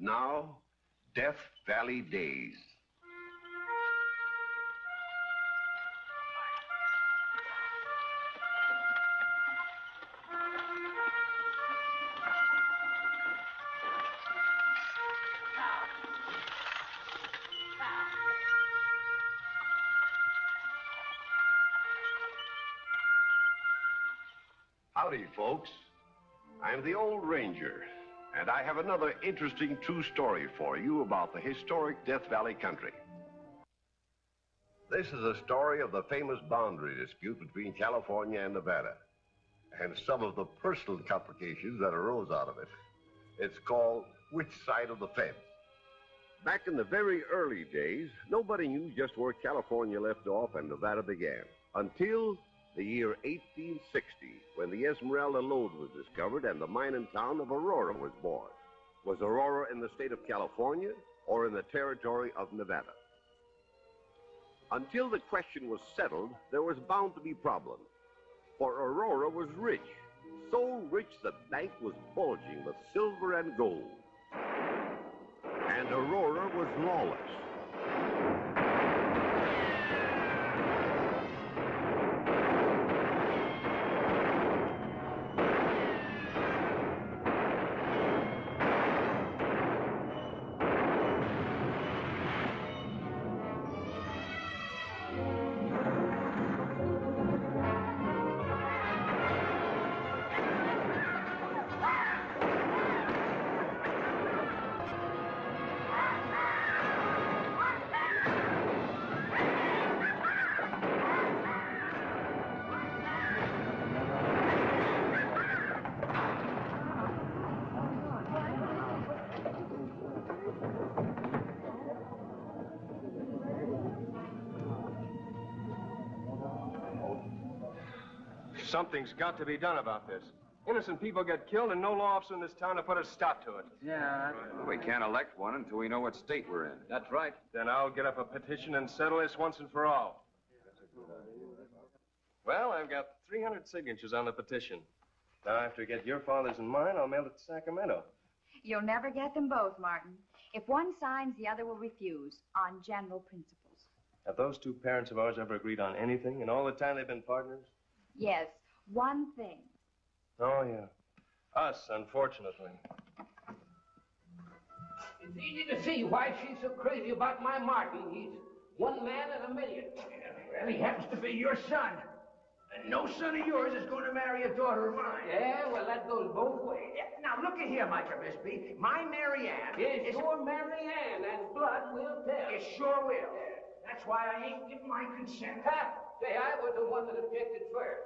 Now, Death Valley Days. Howdy, folks. I'm the old ranger, and I have another interesting true story for you about the historic Death Valley country. This is a story of the famous boundary dispute between California and Nevada, and some of the personal complications that arose out of it. It's called Which Side of the Fence? Back in the very early days, nobody knew just where California left off and Nevada began. Until the year 1860, when the Esmeralda lode was discovered and the mining town of Aurora was born. Was Aurora in the state of California or in the territory of Nevada? Until the question was settled, there was bound to be problems. For Aurora was rich, so rich the bank was bulging with silver and gold. And Aurora was lawless. Something's got to be done about this. Innocent people get killed and no law officer in this town to put a stop to it. Yeah. We can't elect one until we know what state we're in. That's right. Then I'll get up a petition and settle this once and for all. Well, I've got 300 signatures on the petition. Now, after I get your father's and mine, I'll mail it to Sacramento. You'll never get them both, Martin. If one signs, the other will refuse, on general principles. Have those two parents of ours ever agreed on anything in all the time they've been partners? Yes, one thing. Oh, yeah. Us, unfortunately. It's easy to see why she's so crazy about my Martin. He's one man in a million. Well, he happens to be your son. And no son of yours is going to marry a daughter of mine. Yeah, well, that goes both ways. Now, look at here, Micah Bisbee. My Mary Ann is... your Mary Ann, and blood will tell. It sure will. That's why I ain't give my consent. Ha! Say, I was the one that objected first.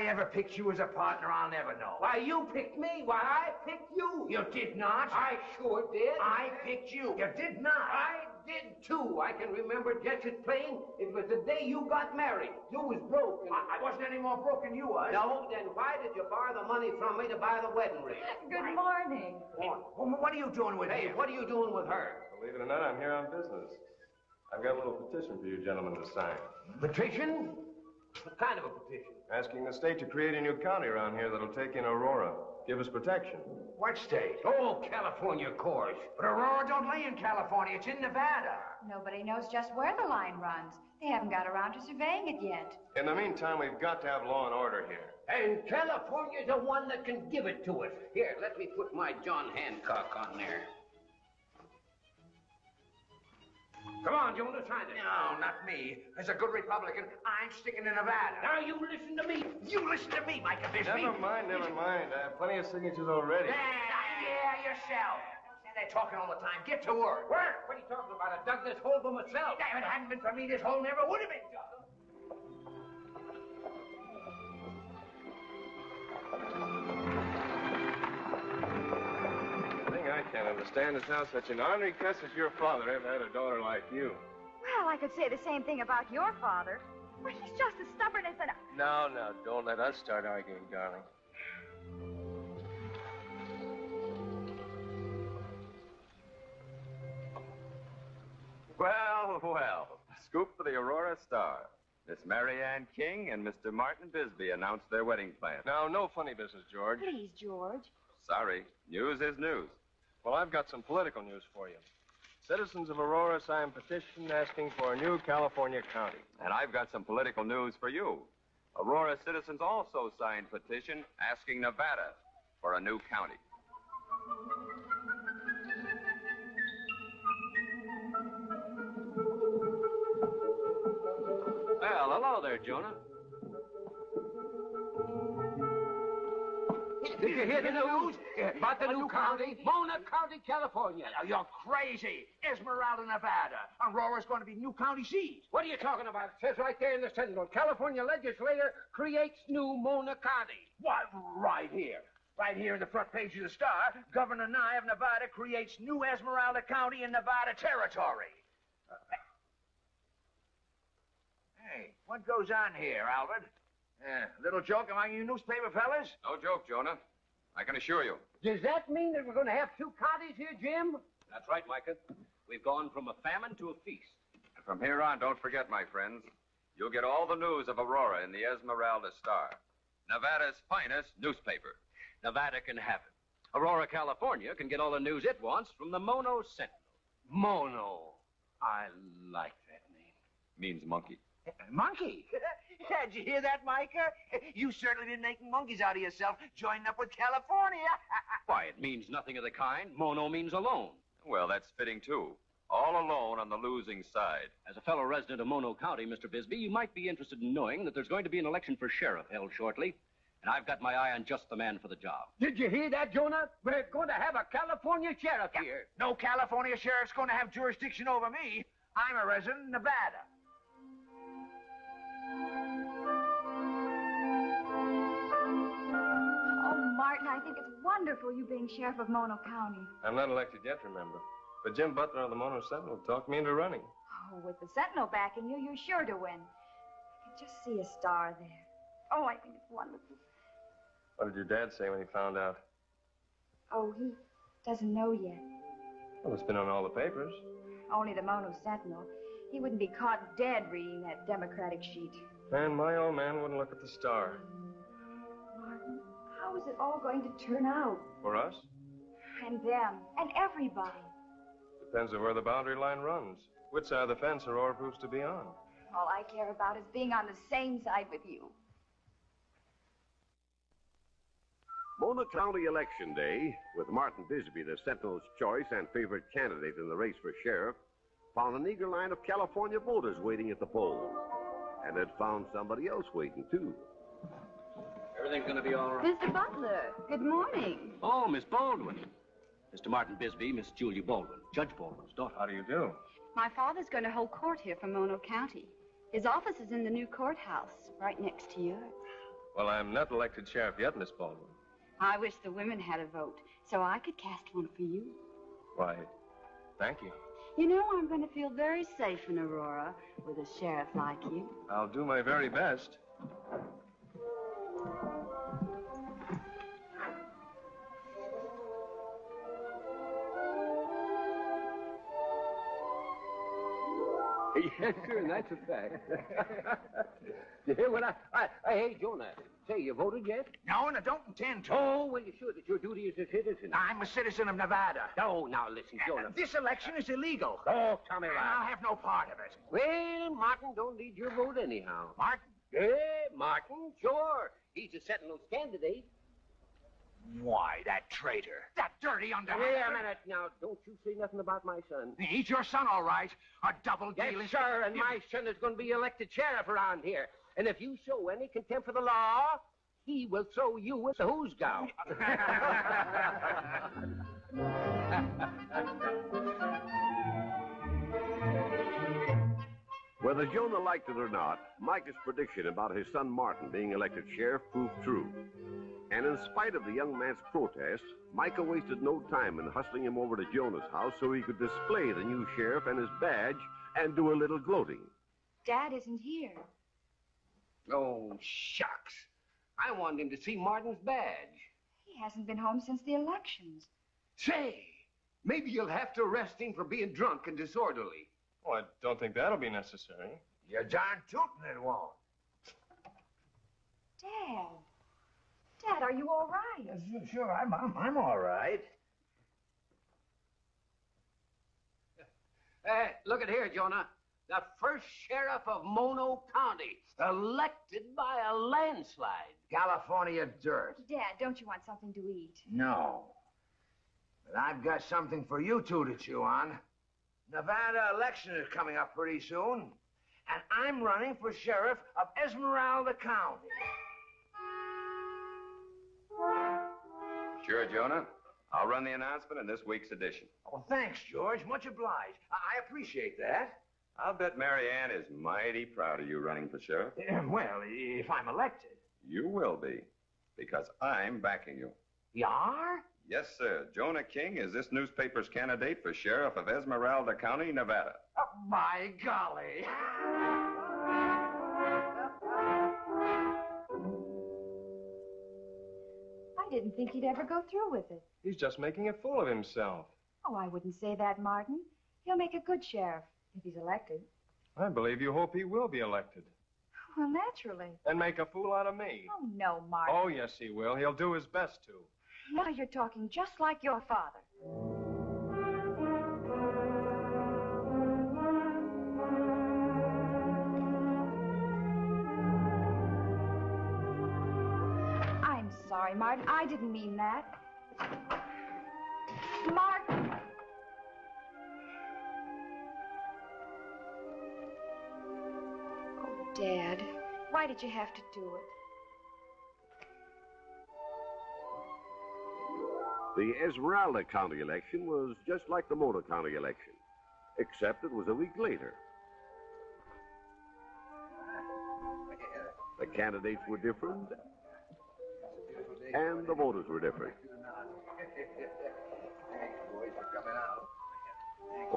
I ever picked you as a partner, I'll never know. Why, you picked me. Why, I picked you. You did not. I sure did. I picked you. You did not. I did too. I can remember just as plain. It was the day you got married. You was broke. and- I, I wasn't any more broke than you was. No, then why did you borrow the money from me to buy the wedding ring? Good morning. What, what are you doing with Hey, him? what are you doing with her? Believe it or not, I'm here on business. I've got a little petition for you gentlemen to sign. Petition? What kind of a petition? Asking the state to create a new county around here that'll take in Aurora. Give us protection. What state? Oh, California, of course. But Aurora don't lay in California. It's in Nevada. Nobody knows just where the line runs. They haven't got around to surveying it yet. In the meantime, we've got to have law and order here. And California's the one that can give it to us. Here, let me put my John Hancock on there. Come on, Jonah, sign it. No, not me. As a good Republican, I'm sticking to Nevada. Now you listen to me. You listen to me, Micah Bisbee. Never mind, never mind. I have plenty of signatures already. Yeah, yeah, yourself. Don't stand there talking all the time. Get to work. Work? What are you talking about? I dug this hole for myself. Damn it, hadn't been for me, this hole never would have been dug. Understand it's now such an ornery cuss as your father ever had a daughter like you. Well, I could say the same thing about your father. But he's just as stubborn as an. No, no, don't let us start arguing, darling. Well, well. Scoop for the Aurora Star. Miss Mary Ann King and Mr. Martin Bisbee announced their wedding plans. Now, no funny business, George. Please, George. Sorry, news is news. Well, I've got some political news for you. Citizens of Aurora signed petition asking for a new California county. And I've got some political news for you. Aurora citizens also signed petition asking Nevada for a new county. Well, hello there, Jonah. Did you hear the news about the new county? Mono County, California. You're crazy. Esmeralda, Nevada. Aurora's going to be new county seat. What are you talking about? It says right there in the Sentinel, California legislator creates new Mono County. Why, right here. Right here in the front page of the Star, Governor Nye of Nevada creates new Esmeralda County in Nevada Territory. Uh, hey, what goes on here, Albert? Uh, little joke among you newspaper fellas? No joke, Jonah. I can assure you. Does that mean that we're going to have two counties here, Jim? That's right, Micah. We've gone from a famine to a feast. And from here on, don't forget, my friends, you'll get all the news of Aurora in the Esmeralda Star, Nevada's finest newspaper. Nevada can have it. Aurora, California can get all the news it wants from the Mono Sentinel. Mono. I like that name. Means monkey. Monkey. Did you hear that, Micah? You certainly been making monkeys out of yourself joining up with California. Why, it means nothing of the kind. Mono means alone. Well, that's fitting, too. All alone on the losing side. As a fellow resident of Mono County, Mr. Bisbee, you might be interested in knowing that there's going to be an election for sheriff held shortly. And I've got my eye on just the man for the job. Did you hear that, Jonah? We're going to have a California sheriff here. No California sheriff's going to have jurisdiction over me. I'm a resident of Nevada. Oh, Martin, I think it's wonderful you being sheriff of Mono County. I'm not elected yet, remember. But Jim Butler of the Mono Sentinel talked me into running. Oh, with the Sentinel backing you, you're sure to win. I can just see a star there. Oh, I think it's wonderful. What did your dad say when he found out? Oh, he doesn't know yet. Well, it's been on all the papers. Only the Mono Sentinel. He wouldn't be caught dead reading that Democratic sheet. And my old man wouldn't look at the star. Martin, how is it all going to turn out? For us? And them, and everybody. Depends on where the boundary line runs. Which side of the fence Aurora proves to be on. All I care about is being on the same side with you. Mono County Election Day, with Martin Bisbee, the Sentinel's choice and favorite candidate in the race for sheriff, found an eager line of California voters waiting at the polls. And it found somebody else waiting, too. Everything's going to be all right. Mr. Butler, good morning. Oh, Miss Baldwin. Mr. Martin Bisbee, Miss Julia Baldwin, Judge Baldwin's daughter. How do you do? My father's going to hold court here for Mono County. His office is in the new courthouse, right next to yours. Well, I'm not elected sheriff yet, Miss Baldwin. I wish the women had a vote, so I could cast one for you. Why, thank you. You know, I'm going to feel very safe in Aurora with a sheriff like you. I'll do my very best. Yes, sir, and that's a fact. you hear what I, I, I, hey, Jonah, say, you voted yet? No, and I don't intend to. Oh, well, you should. It's your duty as a citizen. I'm a citizen of Nevada. Oh, now listen, uh, Jonah. This election is illegal. Oh, Tommy Ryan. I'll have no part of it. Well, Martin don't need your vote anyhow. Martin? Yeah, Martin, sure. He's a Sentinel's candidate. Why, that traitor. That dirty underhand. Wait a minute now. Don't you say nothing about my son. He's your son, all right. A double Yes, dealing. sir, and my son is going to be elected sheriff around here. And if you show any contempt for the law, he will throw you with the who's gown. Whether Jonah liked it or not, Micah's prediction about his son Martin being elected sheriff proved true. And in spite of the young man's protest, Micah wasted no time in hustling him over to Jonah's house so he could display the new sheriff and his badge and do a little gloating. Dad isn't here. Oh, shucks. I wanted him to see Martin's badge. He hasn't been home since the elections. Say, maybe you'll have to arrest him for being drunk and disorderly. Oh, I don't think that'll be necessary. You're darn tootin' it won't. Dad. Dad, are you all right? Uh, sure, sure, I'm, I'm, I'm all right. Hey, look at here, Jonah. The first sheriff of Mono County, elected by a landslide. California dirt. Dad, don't you want something to eat? No. But I've got something for you two to chew on. Nevada election is coming up pretty soon, and I'm running for sheriff of Esmeralda County. Sure, Jonah. I'll run the announcement in this week's edition. Oh, thanks, George. Much obliged. I, I appreciate that. I'll bet Mary Ann is mighty proud of you running for sheriff. Well, if I'm elected. You will be, because I'm backing you. You are? Yes, sir. Jonah King is this newspaper's candidate for sheriff of Esmeralda County, Nevada. Oh, by golly. didn't think he'd ever go through with it. He's just making a fool of himself. Oh, I wouldn't say that, Martin. He'll make a good sheriff if he's elected. I believe you hope he will be elected. Well, naturally. And make a fool out of me. Oh, no, Martin. Oh, yes, he will. He'll do his best to. Now you're talking just like your father. Sorry, Martin. I didn't mean that. Martin! Oh, Dad. Why did you have to do it? The Esmeralda County election was just like the Mono County election, except it was a week later. The candidates were different, and the voters were different.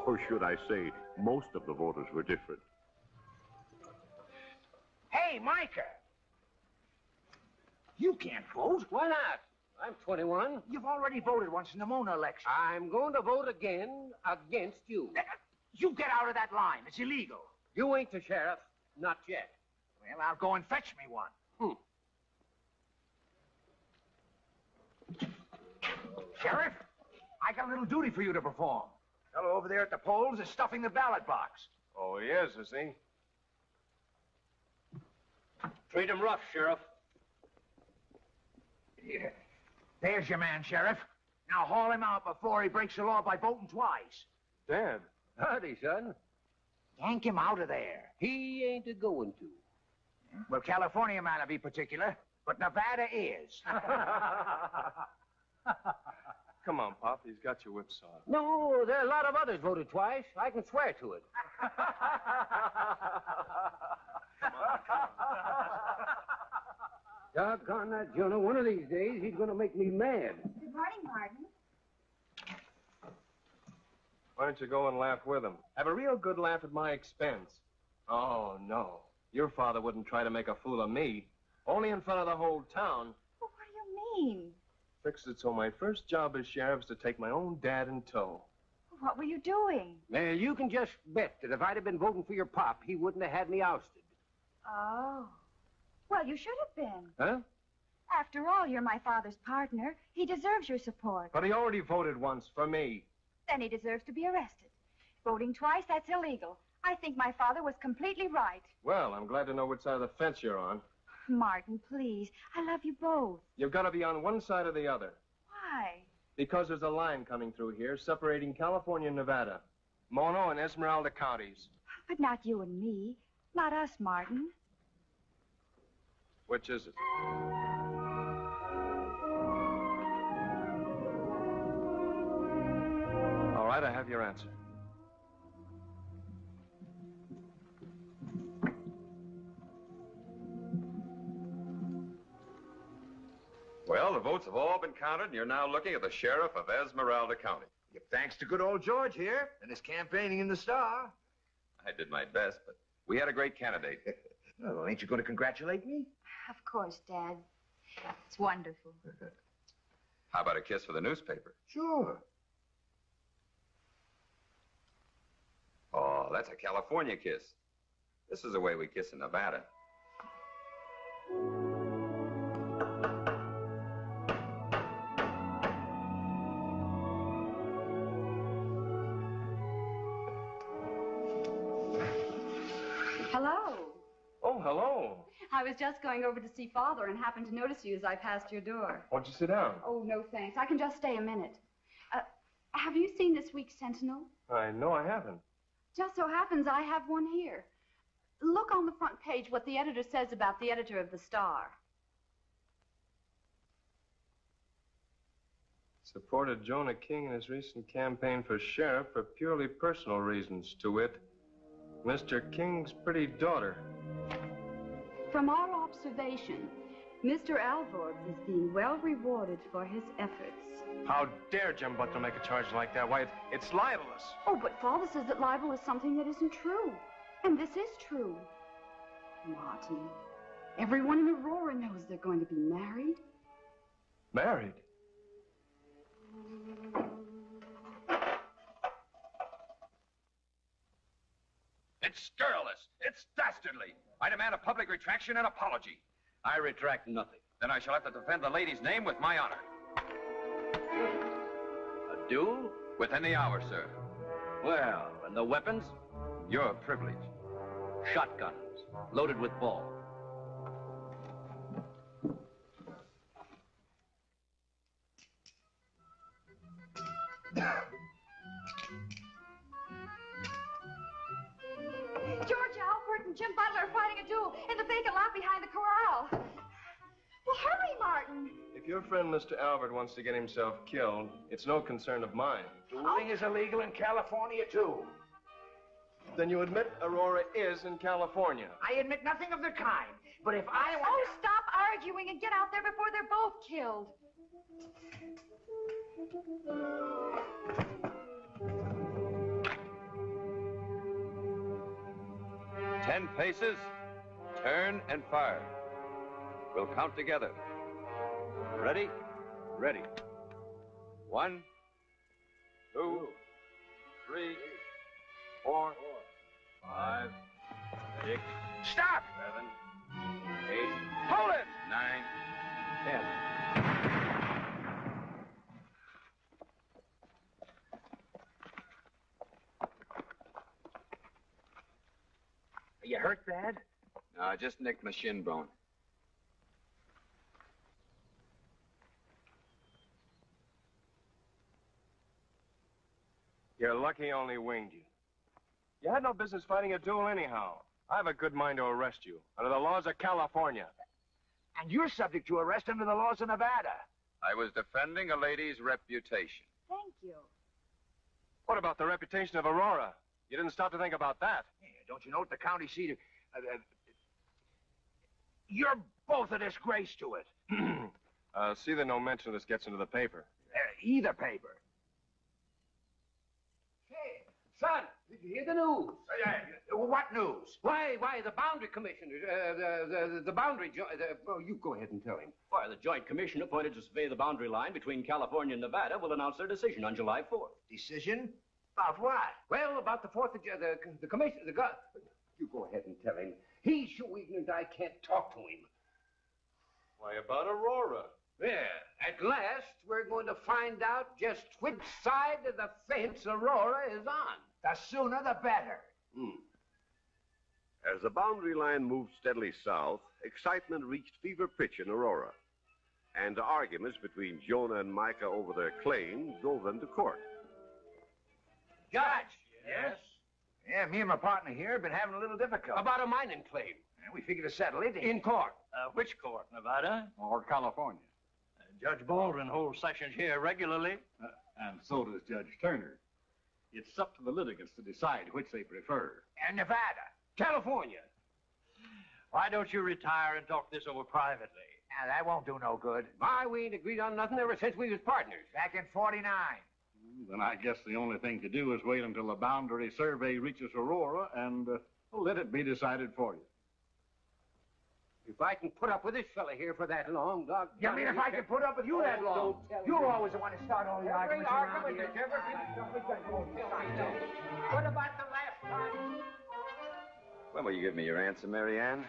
Or should I say, most of the voters were different. Hey, Micah. You can't vote. Why not? I'm 21. You've already voted once in the Mono election. I'm going to vote again against you. You get out of that line. It's illegal. You ain't the sheriff. Not yet. Well, I'll go and fetch me one. Hmm. Sheriff, I got a little duty for you to perform. Fellow over there at the polls is stuffing the ballot box. Oh, he is, is he? Treat him rough, Sheriff. Here. There's your man, Sheriff. Now haul him out before he breaks the law by voting twice. Dad. Howdy, son. Yank him out of there. He ain't a going to. Well, California man will be particular, but Nevada is. Come on, Pop. He's got your whipsaw. No, there are a lot of others voted twice. I can swear to it. come on, come on. Doggone that, Jonah. One of these days, he's going to make me mad. Good morning, Martin. Why don't you go and laugh with him? Have a real good laugh at my expense. Oh, no. Your father wouldn't try to make a fool of me. Only in front of the whole town. Well, what do you mean? Fixed it so my first job as sheriff is to take my own dad in tow. What were you doing? Well, you can just bet that if I'd have been voting for your pop, he wouldn't have had me ousted. Oh. Well, you should have been. Huh? After all, you're my father's partner. He deserves your support. But he already voted once for me. Then he deserves to be arrested. Voting twice, that's illegal. I think my father was completely right. Well, I'm glad to know which side of the fence you're on. Martin, please. I love you both. You've got to be on one side or the other. Why? Because there's a line coming through here separating California and Nevada. Mono and Esmeralda counties. But not you and me. Not us, Martin. Which is it? All right, I have your answer. Well, the votes have all been counted, and you're now looking at the sheriff of Esmeralda County. Thanks to good old George here and his campaigning in the Star. I did my best, but we had a great candidate. Well, ain't you going to congratulate me? Of course, Dad. It's wonderful. How about a kiss for the newspaper? Sure. Oh, that's a California kiss. This is the way we kiss in Nevada. Was just going over to see Father and happened to notice you as I passed your door. Won't you sit down? Oh, no thanks. I can just stay a minute. Uh, have you seen this week's Sentinel? I know I haven't. Just so happens I have one here. Look on the front page what the editor says about the editor of the Star. Supported Jonah King in his recent campaign for sheriff for purely personal reasons, to wit, Mr. King's pretty daughter. From our observation, Mr. Alvord is being well rewarded for his efforts. How dare Jim Butler make a charge like that? Why, it, it's libelous. Oh, but Father says that libel is something that isn't true. And this is true. Martin, everyone in Aurora knows they're going to be married. Married? It's scurrilous. It's dastardly. I demand a public retraction and apology. I retract nothing. Then I shall have to defend the lady's name with my honor. A duel? Within the hour, sir. Well, and the weapons? Your privilege. Shotguns, loaded with ball. and Jim Butler are fighting a duel in the vacant lot behind the corral. Well, hurry, Martin. If your friend Mr. Albert wants to get himself killed, it's no concern of mine. Dueling is illegal in California, too. Then you admit Aurora is in California. I admit nothing of the kind. But if I want Oh, stop arguing and get out there before they're both killed. Ten paces, turn and fire. We'll count together. Ready? Ready. One, two, three, four, Five, six, Stop! seven, eight, Hold it! nine, ten. You hurt bad? No, I just nicked my shin bone. You're lucky he only winged you. You had no business fighting a duel anyhow. I have a good mind to arrest you under the laws of California. And you're subject to arrest under the laws of Nevada. I was defending a lady's reputation. Thank you. What about the reputation of Aurora? You didn't stop to think about that. Yeah, don't you know at the county seat of... Uh, uh, you're both a disgrace to it. uh, see that no mention of this gets into the paper. Uh, either paper. Hey, son, did you hear the news? Uh, uh, what news? Why, why, the boundary commissioner, uh, the, the, the boundary, jo- the, oh, you go ahead and tell him. Why, the Joint Commission appointed to survey the boundary line between California and Nevada will announce their decision on July 4th. Decision? About what? Well, about the fourth of Ju- the, the commission, the guy, you go ahead and tell him. He's so ignorant I can't talk to him. Why, about Aurora. Yeah, at last we're going to find out just which side of the fence Aurora is on. The sooner the better. Hmm. As the boundary line moved steadily south, excitement reached fever pitch in Aurora. And arguments between Jonah and Micah over their claims drove them to court. Judge! Yes? Yeah, me and my partner here have been having a little difficulty. About a mining claim And we figured to settle it in court. Uh, which court, Nevada or California? Uh, Judge Baldwin holds sessions here regularly. Uh, and so does Judge Turner. It's up to the litigants to decide which they prefer. And Nevada. California. Why don't you retire and talk this over privately? Yeah, that won't do no good. My, we ain't agreed on nothing ever since we was partners. Back in 49. Then I guess the only thing to do is wait until the boundary survey reaches Aurora and uh, let it be decided for you. If I can put up with this fella here for that long, dog. You mean if I can put up with you that long? You're always the one to start all the arguments around here. What about the last time? When will you give me your answer, Mary Ann?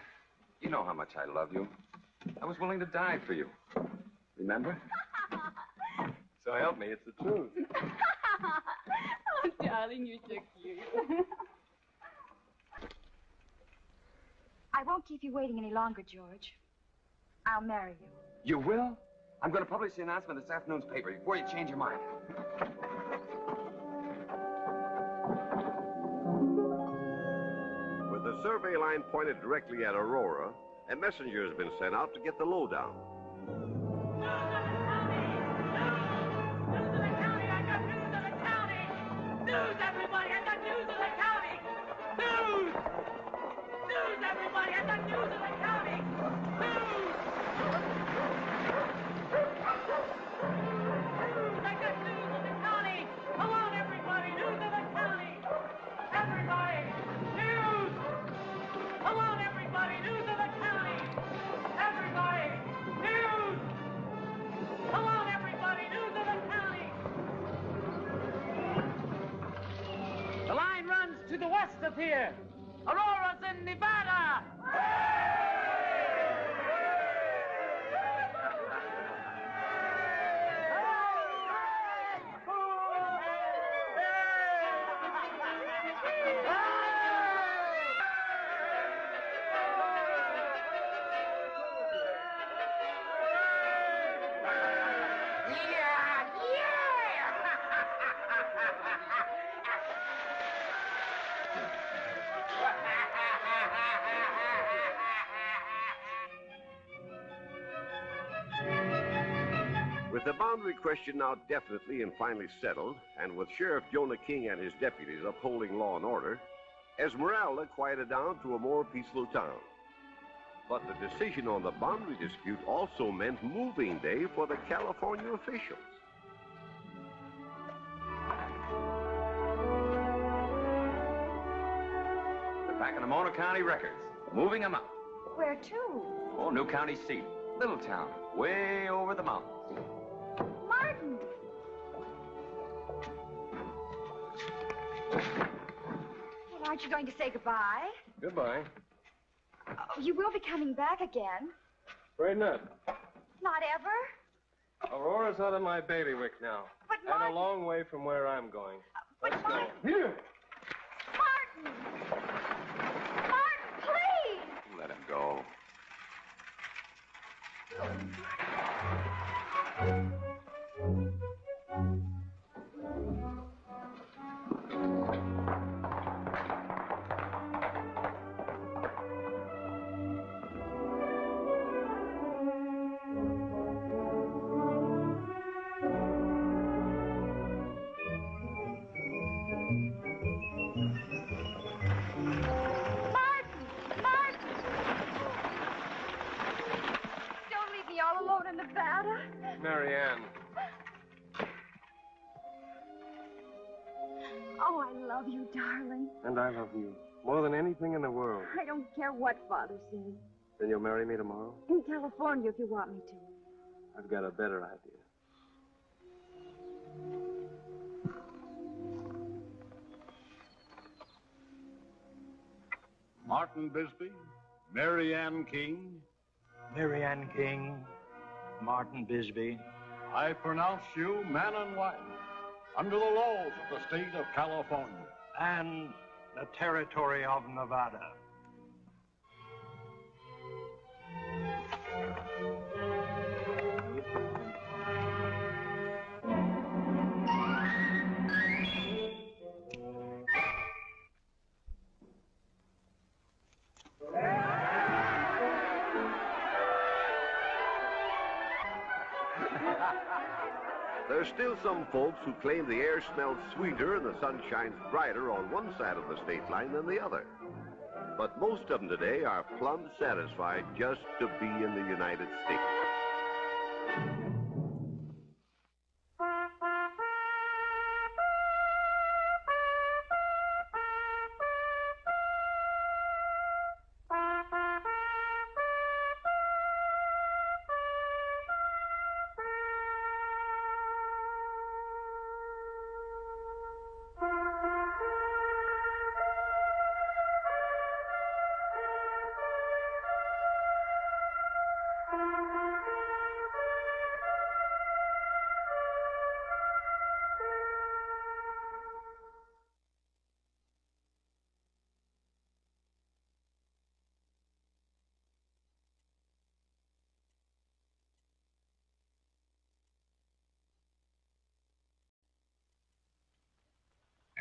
You know how much I love you. I was willing to die for you. Remember? So help me, it's the truth. oh, darling, you're so cute. I won't keep you waiting any longer, George. I'll marry you. You will? I'm going to publish the announcement in this afternoon's paper before you change your mind. With the survey line pointed directly at Aurora, a messenger has been sent out to get the lowdown. Here. Aurora's in Nevada. With the boundary question now definitely and finally settled, and with Sheriff Jonah King and his deputies upholding law and order, Esmeralda quieted down to a more peaceful town. But the decision on the boundary dispute also meant moving day for the California officials. They're back in the Mono County records. Moving them up. Where to? Oh, new county seat. Little town. Way over the mountains. Aren't you going to say goodbye? Goodbye. Oh, you will be coming back again. Afraid not. Not ever? Aurora's out of my bailiwick now. But And a long way from where I'm going. Uh, but Let's go. Martin... Martin! Martin, please! Let him go. What Father says. Then you'll marry me tomorrow? In California, if you want me to. I've got a better idea. Martin Bisbee, Mary Ann King, Mary Ann King, Martin Bisbee. I pronounce you man and wife under the laws of the state of California. and the territory of Nevada. Still some folks who claim the air smells sweeter and the sun shines brighter on one side of the state line than the other. But most of them today are plumb satisfied just to be in the United States.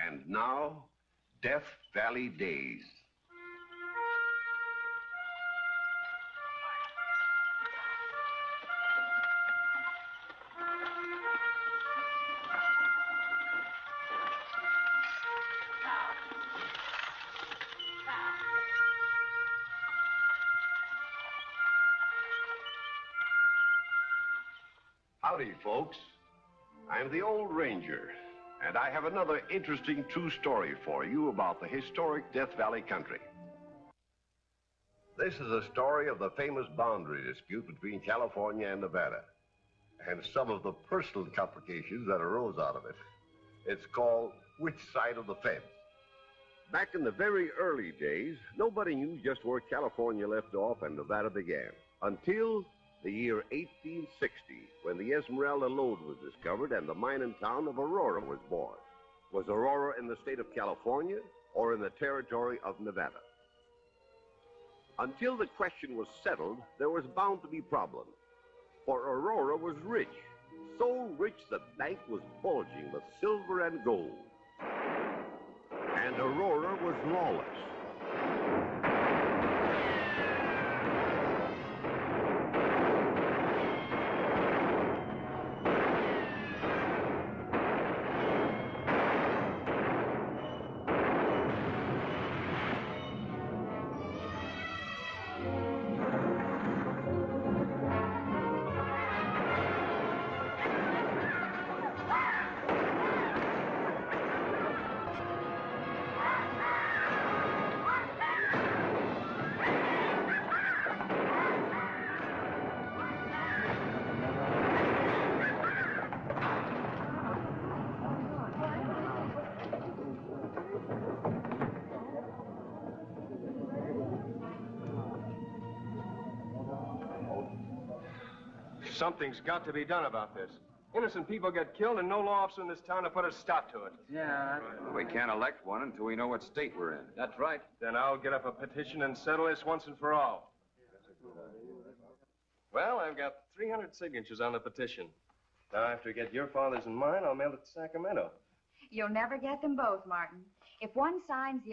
And now, Death Valley Days. Howdy, folks. I'm the Old Ranger, and I have another interesting true story for you about the historic Death Valley country. This is a story of the famous boundary dispute between California and Nevada, and some of the personal complications that arose out of it. It's called Which Side of the Fence? Back in the very early days, nobody knew just where California left off and Nevada began until the year 1860, when the Esmeralda lode was discovered and the mining town of Aurora was born. Was Aurora in the state of California or in the territory of Nevada? Until the question was settled, there was bound to be problems. For Aurora was rich, so rich the bank was bulging with silver and gold. And Aurora was lawless. Something's got to be done about this. Innocent people get killed, and no law officer in this town to put a stop to it. Yeah. We can't elect one until we know what state we're in. That's right. Then I'll get up a petition and settle this once and for all. Well, I've got 300 signatures on the petition. Now, after I get your father's and mine, I'll mail it to Sacramento. You'll never get them both, Martin. If one signs, the